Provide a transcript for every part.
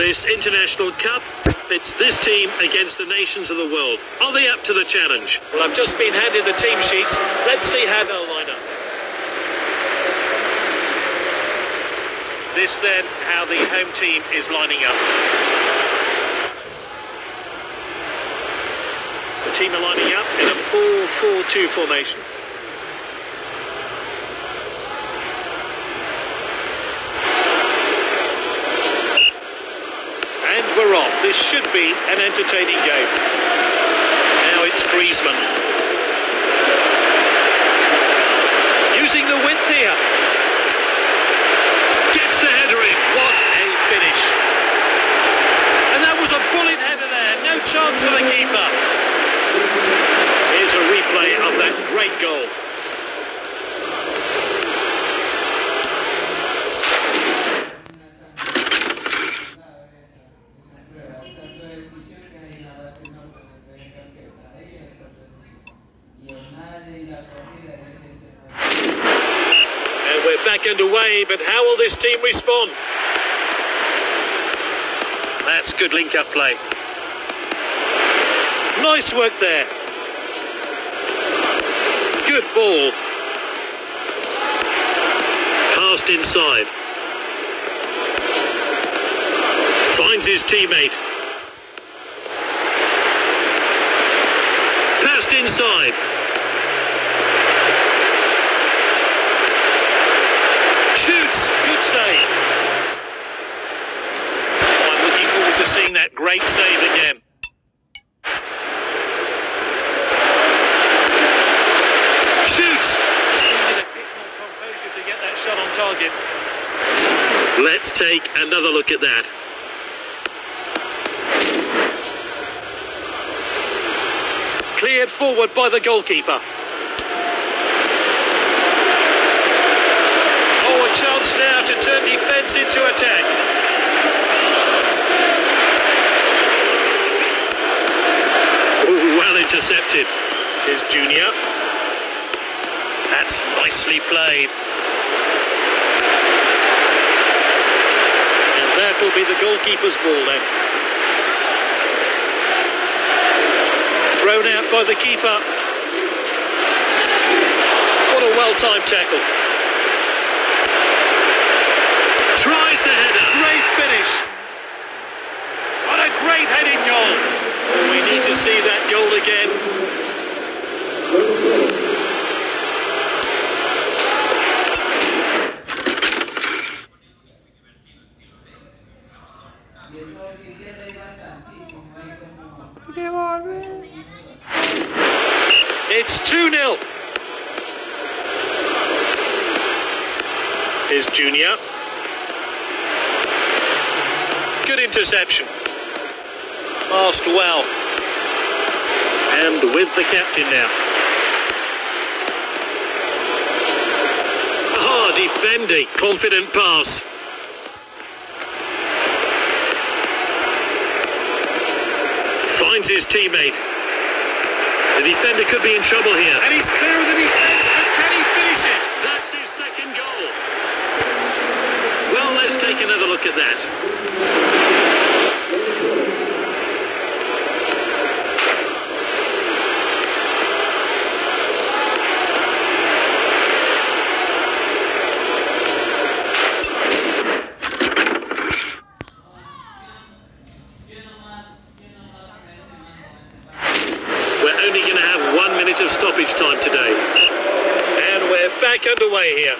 This International Cup pits this team against the nations of the world. Are they up to the challenge? Well, I've just been handed the team sheets. Let's see how they'll line up. This then, how the home team is lining up. The team are lining up in a 4-4-2 formation. And we're off. This should be an entertaining game. Now it's Griezmann. Using the width here. Gets the header in. What a finish. And that was a bullet header there. No chance for the keeper. Here's a replay of that great goal. And we're back underway, but how will this team respond? That's good link-up play. Nice work there. Good ball. Passed inside. Finds his teammate. Passed inside. Shoots. Good save. I'm looking forward to seeing that great save again. Shoots. Needed a bit more composure to get that shot on target. Let's take another look at that. Cleared forward by the goalkeeper. Oh, a chance now to turn defence into attack. Oh, well intercepted. Here's Junior. That's nicely played. And that will be the goalkeeper's ball then. Thrown out by the keeper. What a well-timed tackle. Tries the header. Great finish. What a great heading goal. Oh, we need to see that goal again. It's 2 0. Here's Junior. Good interception. Passed well. And with the captain now. Ah, defending. Confident pass. Finds his teammate. The defender could be in trouble here. And he's clear of the defence, but can he finish it? That's his second goal. Well, let's take another look at that. We're only going to have one minute of stoppage time today. And we're back underway here.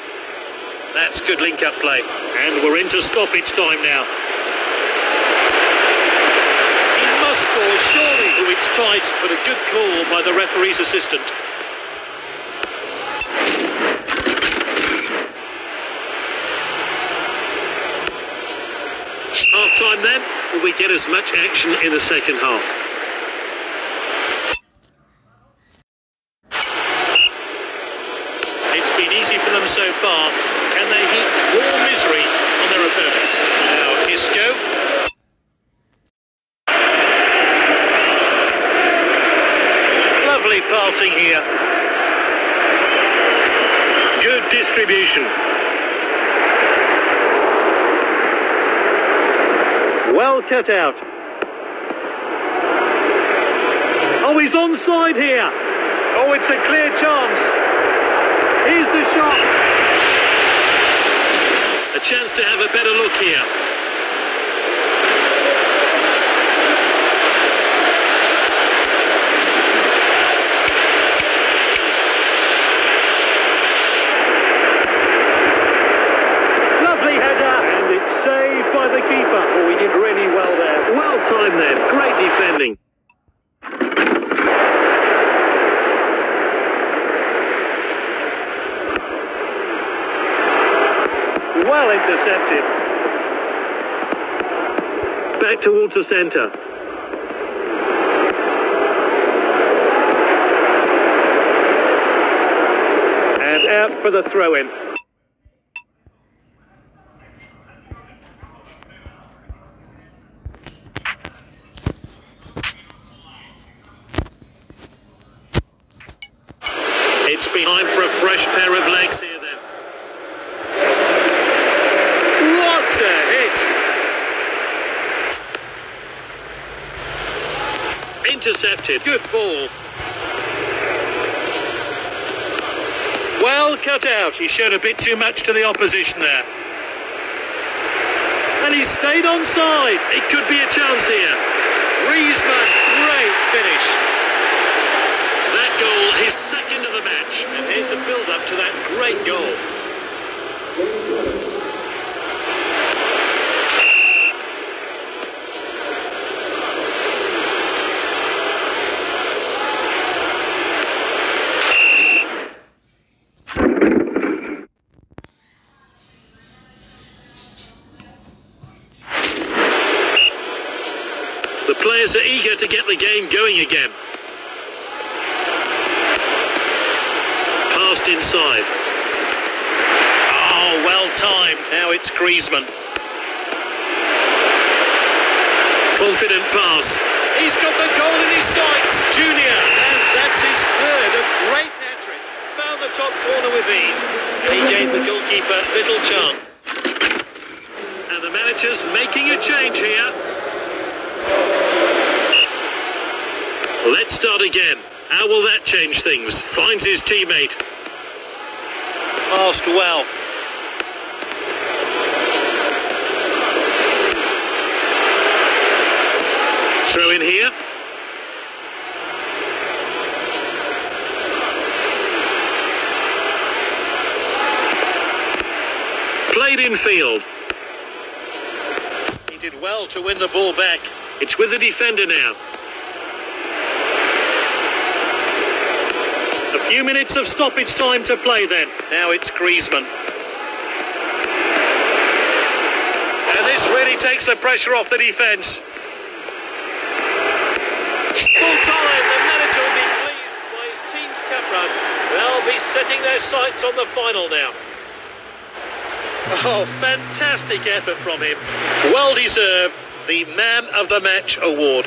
That's good link-up play. And we're into stoppage time now. He must score, surely. Oh, it's tight, but a good call by the referee's assistant. Half time then. Will we get as much action in the second half? It's been easy for them so far. Can they heap more misery on their opponents? Now, Isco. Lovely passing here. Good distribution. Well cut out. Oh, he's onside here. Oh, it's a clear chance. Here's the shot. A chance to have a better look here. Lovely header, and it's saved by the keeper. Oh, he did really well there. Well timed then. Great defending. Well intercepted. Back towards the centre. And out for the throw-in. It's behind for a fresh pair of legs here then. What a hit! Intercepted. Good ball. Well cut out. He showed a bit too much to the opposition there. And he stayed on side. It could be a chance here. Griezmann, great finish. That goal, his second of the match. And here's a build-up to that great goal. The players are eager to get the game going again. Passed inside. Oh, well timed. Now it's Griezmann. Confident pass. He's got the goal in his sights, Junior. And that's his third. A great hat-trick. Found the top corner with ease. And he gave the goalkeeper little chance. And the manager's making a change here. Let's start again. How will that change things? Finds his teammate. Passed well. Throw in here. Played in field. He did well to win the ball back. It's with the defender now. A few minutes of stoppage time to play then. Now it's Griezmann. And this really takes the pressure off the defence. Full time, the manager will be pleased by his team's cup run. They'll be setting their sights on the final now. Oh, fantastic effort from him. Well deserved the Man of the Match award.